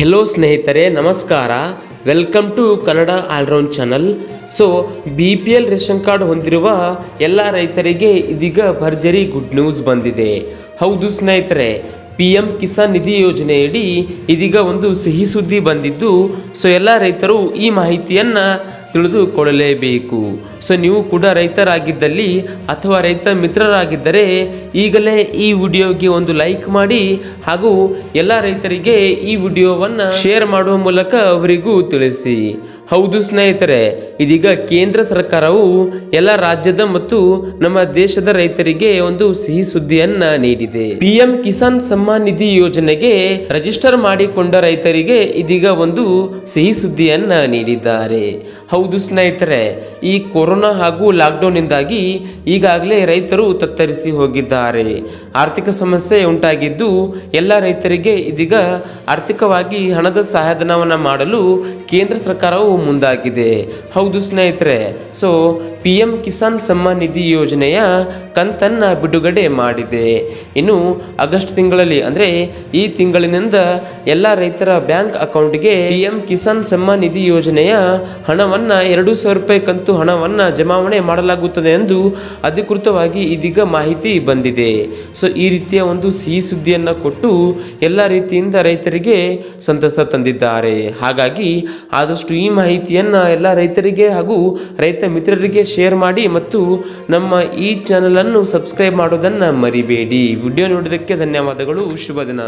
Hello ಸ್ನೇಹಿತರೆ, ನಮಸ್ಕಾರ. Welcome to Kannada all round channel so B P L ration card ಹೊಂದಿರುವ ಎಲ್ಲ ರೈತರಿಗೆ ಇದೀಗ ಭರ್ಜರಿ ಗುಡ್ ನ್ಯೂಸ್ ಬಂದಿದೆ. ಹೌದು ಸ್ನೇಹಿತರೆ ಪಿ ಎಂ ಕಿಸಾನ್ ನಿಧಿ ಯೋಜನೆಯಡಿ ಇದೀಗ ಒಂದು ಸಿಹಿ ಸುದ್ದಿ ಬಂದಿದ್ದು ಸೊ ಎಲ್ಲ ರೈತರು ಈ ಮಾಹಿತಿಯನ್ನು ತಿಳಿದುಕೊಳ್ಳಲೇಬೇಕು ಸೊ, ನೀವು ಕೂಡ ರೈತರಾಗಿದ್ದಲ್ಲಿ ಅಥವಾ ರೈತ ಮಿತ್ರರಾಗಿದ್ದರೆ ಈಗಲೇ ಈ ವಿಡಿಯೋಗೆ ಒಂದು ಲೈಕ್ ಮಾಡಿ ಹಾಗೂ ಎಲ್ಲ ರೈತರಿಗೆ ಈ ವಿಡಿಯೋವನ್ನು ಶೇರ್ ಮಾಡುವ ಮೂಲಕ ಅವರಿಗೂ ತಿಳಿಸಿ. ಹೌದು ಸ್ನೇಹಿತರೆ, ಇದೀಗ ಕೇಂದ್ರ ಸರ್ಕಾರವು ಎಲ್ಲ ರಾಜ್ಯದ ಮತ್ತು ನಮ್ಮ ದೇಶದ ರೈತರಿಗೆ ಒಂದು ಸಿಹಿ ಸುದ್ದಿಯನ್ನ ನೀಡಿದೆ. ಪಿಎಂ ಕಿಸಾನ್ ಸಮ್ಮಾನ್ ನಿಧಿ ಯೋಜನೆಗೆ ರಿಜಿಸ್ಟರ್ ಮಾಡಿಕೊಂಡ ರೈತರಿಗೆ ಇದೀಗ ಒಂದು ಸಿಹಿ ಸುದ್ದಿಯನ್ನ ನೀಡಿದ್ದಾರೆ. ಹೌದು ಸ್ನೇಹಿತರೆ, ಈ ಕೊರೋನಾ ಹಾಗೂ ಲಾಕ್ಡೌನ್ನಿಂದಾಗಿ ಈಗಾಗಲೇ ರೈತರು ತತ್ತರಿಸಿ ಹೋಗಿದ್ದಾರೆ. ಆರ್ಥಿಕ ಸಮಸ್ಯೆ ಉಂಟಾಗಿದ್ದು, ಎಲ್ಲ ರೈತರಿಗೆ ಇದೀಗ ಆರ್ಥಿಕವಾಗಿ ಹಣದ ಸಹಾಯಧನವನ್ನು ಮಾಡಲು ಕೇಂದ್ರ ಸರ್ಕಾರವು ಮುಂದಾಗಿದೆ. ಹೌದು ಸ್ನೇಹಿತರೆ, so P M Kisan Samman Nidhi ಯೋಜನೆಯ ಕಂತನ್ನು ಬಿಡುಗಡೆ ಮಾಡಿದೆ. ಇನ್ನು ಆಗಸ್ಟ್ ತಿಂಗಳಲ್ಲಿ, ಅಂದರೆ ಈ ತಿಂಗಳಿನಿಂದ ಎಲ್ಲ ರೈತರ ಬ್ಯಾಂಕ್ ಅಕೌಂಟ್ಗೆ ಪಿ ಎಂ ಕಿಸಾನ್ ಸಮ್ಮಾನ್ ನಿಧಿ ಯೋಜನೆಯ ಹಣವನ್ನು ಎರಡು ಸಾವಿರ ರೂಪಾಯಿ ಕಂತು ಹಣವನ್ನು ಜಮಾವಣೆ ಮಾಡಲಾಗುತ್ತದೆ ಎಂದು ಅಧಿಕೃತವಾಗಿ ಇದೀಗ ಮಾಹಿತಿ ಬಂದಿದೆ. ಸೊ, ಈ ರೀತಿಯ ಒಂದು ಸಿಹಿ ಸುದ್ದಿಯನ್ನು ಕೊಟ್ಟು ಎಲ್ಲ ರೀತಿಯಿಂದ ರೈತರಿಗೆ ಸಂತಸ ತಂದಿದ್ದಾರೆ. ಹಾಗಾಗಿ ಆದಷ್ಟು ಈ ಮಾಹಿತಿಯನ್ನು ಎಲ್ಲ ರೈತರಿಗೆ ಹಾಗೂ ರೈತ ಮಿತ್ರರಿಗೆ ಶೇರ್ ಮಾಡಿ ಮತ್ತು ನಮ್ಮ ಈ ಚಾನಲನ್ನು ಸಬ್ಸ್ಕ್ರೈಬ್ ಮಾಡೋದನ್ನು ಮರಿಬೇಡಿ. ವಿಡಿಯೋ ನೋಡೋದಕ್ಕೆ ಧನ್ಯವಾದಗಳು. ಶುಭ ದಿನ.